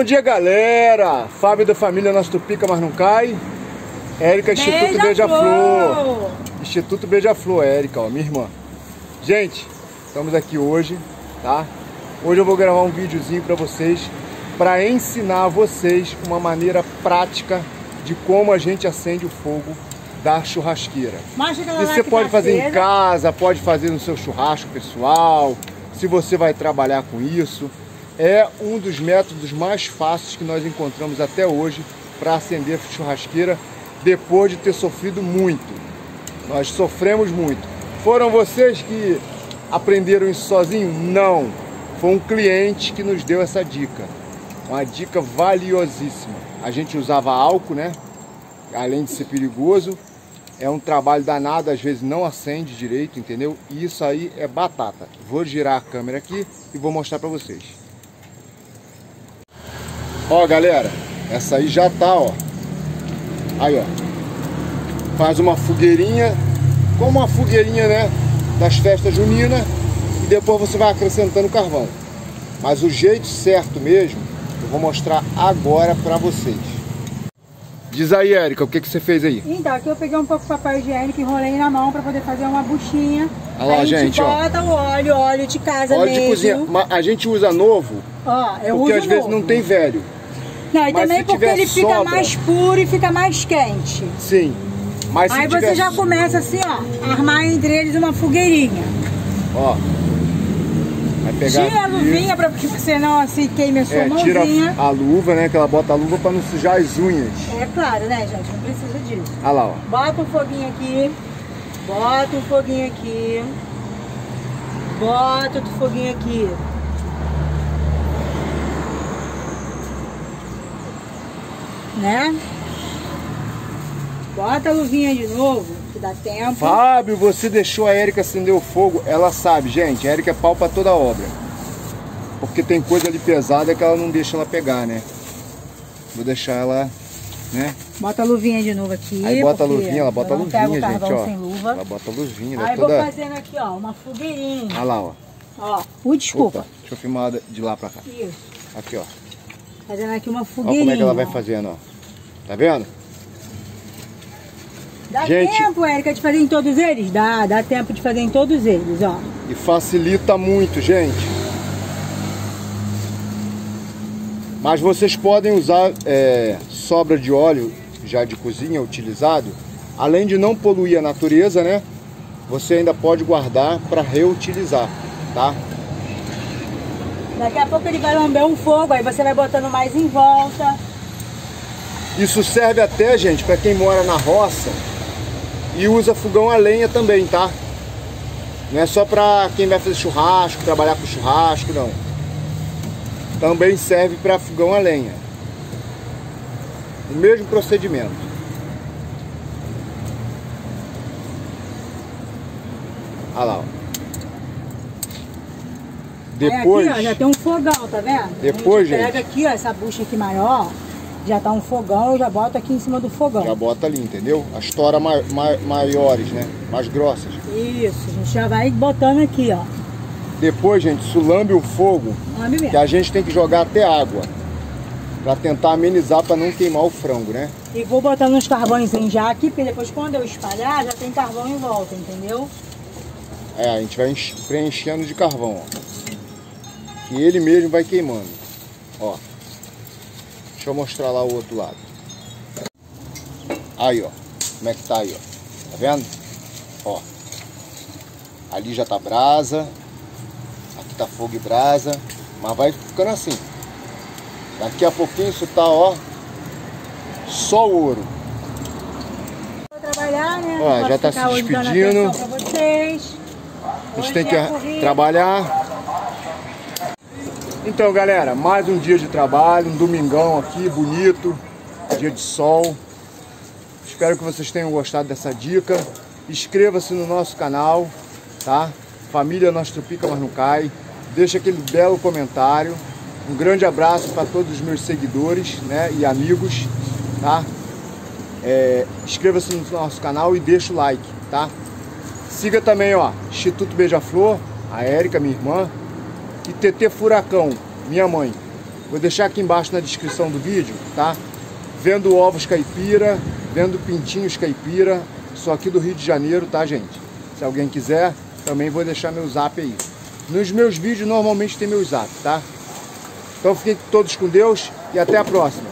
Bom dia, galera! Fábio da família Nosso Tupica, mas não cai. Érica, Instituto Beija-Flor. Instituto Beija-Flor, Érica, ó, minha irmã. Gente, estamos aqui hoje, tá? Hoje eu vou gravar um videozinho para vocês para ensinar a vocês uma maneira prática de como a gente acende o fogo da churrasqueira. E você pode tá fazer em casa, pode fazer no seu churrasco pessoal, se você vai trabalhar com isso. É um dos métodos mais fáceis que nós encontramos até hoje para acender churrasqueira depois de ter sofrido muito. Nós sofremos muito. Foram vocês que aprenderam isso sozinho? Não. Foi um cliente que nos deu essa dica. Uma dica valiosíssima. A gente usava álcool, né? Além de ser perigoso, é um trabalho danado, às vezes não acende direito, entendeu? E isso aí é batata. Vou girar a câmera aqui e vou mostrar para vocês. Ó, galera, essa aí já tá, ó. Aí, ó. Faz uma fogueirinha, como uma fogueirinha, né, das festas juninas, e depois você vai acrescentando carvão. Mas o jeito certo mesmo, eu vou mostrar agora para vocês. Diz aí, Érica, o que, que você fez aí? Então, aqui eu peguei um pouco de papel higiênico e enrolei na mão para poder fazer uma buchinha. Olha lá, a gente, gente bota ó. o óleo, óleo de casa óleo mesmo. de cozinha. A gente usa novo, ó, eu porque uso às vezes não tem velho. Não, e Mas também porque ele sobra, fica mais puro e fica mais quente. Sim. Mas Aí você já começa assim, ó, armar entre eles uma fogueirinha. Ó. Vai pegar tira a luvinha para que você não assim queime a sua é, mãozinha. Tira a luva, né? Que ela bota a luva para não sujar as unhas. É claro, né, gente? Não precisa disso. Olha lá, ó. Bota um foguinho aqui. Bota um foguinho aqui. Bota outro foguinho aqui. Né? Bota a luvinha de novo dá tempo. Fábio, você deixou a Érica acender o fogo. Ela sabe, gente, a Érica é pau pra toda obra. Porque tem coisa ali pesada que ela não deixa ela pegar, né? Vou deixar ela, né? Bota a luvinha de novo aqui. Aí bota a luvinha, ela bota a luvinha, gente, ó. Sem luva. Ela bota a luvinha? Aí toda... vou fazendo aqui, ó, uma fogueirinha. Olha lá, ó. Ó, uh, desculpa. Opa, deixa eu filmar de lá pra cá. Isso. Aqui, ó. Fazendo aqui uma fogueirinha. Olha como é que ela vai fazendo, ó. Tá vendo? Dá Gente, tempo, Érica, de fazer em todos eles? Dá, dá tempo de fazer em todos eles, ó. E facilita muito, gente. Mas vocês podem usar é, sobra de óleo já de cozinha utilizado, além de não poluir a natureza, né? Você ainda pode guardar para reutilizar, tá? Daqui a pouco ele vai lamber um fogo, aí você vai botando mais em volta. Isso serve até, gente, para quem mora na roça, e usa fogão a lenha também, tá? Não é só para quem vai fazer churrasco, trabalhar com churrasco, não. Também serve para fogão a lenha. O mesmo procedimento. Olha lá, ó. Depois... Aí aqui, ó, já tem um fogão, tá vendo? Depois, gente... Pega aqui, ó, essa bucha aqui maior, já tá um fogão, eu já boto aqui em cima do fogão. Já bota ali, entendeu? As toras ma ma maiores, né? Mais grossas. Isso, a gente já vai botando aqui, ó. Depois, gente, sulambe o fogo, que a gente tem que jogar até água. Pra tentar amenizar, pra não queimar o frango, né? E vou botando uns carvões já aqui, porque depois quando eu espalhar, já tem carvão em volta, entendeu? É, a gente vai preenchendo de carvão, ó. E ele mesmo vai queimando, ó. Deixa eu mostrar lá o outro lado. Aí, ó. Como é que tá aí, ó. Tá vendo? Ó. Ali já tá brasa. Aqui tá fogo e brasa. Mas vai ficando assim. Daqui a pouquinho isso tá, ó. Só ouro. Vou trabalhar, né? Ó, já tá se despedindo. A gente tem que é trabalhar. Então, galera, mais um dia de trabalho, um domingão aqui, bonito, dia de sol. Espero que vocês tenham gostado dessa dica. Inscreva-se no nosso canal, tá? Família Nós Tropica Mas Não Cai. Deixa aquele belo comentário. Um grande abraço para todos os meus seguidores né, e amigos, tá? É, Inscreva-se no nosso canal e deixa o like, tá? Siga também, ó, Instituto Beija-Flor, a Érica, minha irmã, e TT Furacão, minha mãe. Vou deixar aqui embaixo na descrição do vídeo, tá? Vendo ovos caipira, vendo pintinhos caipira, só aqui do Rio de Janeiro, tá, gente? Se alguém quiser, também vou deixar meu zap aí. Nos meus vídeos normalmente tem meu zap, tá? Então fiquem todos com Deus e até a próxima.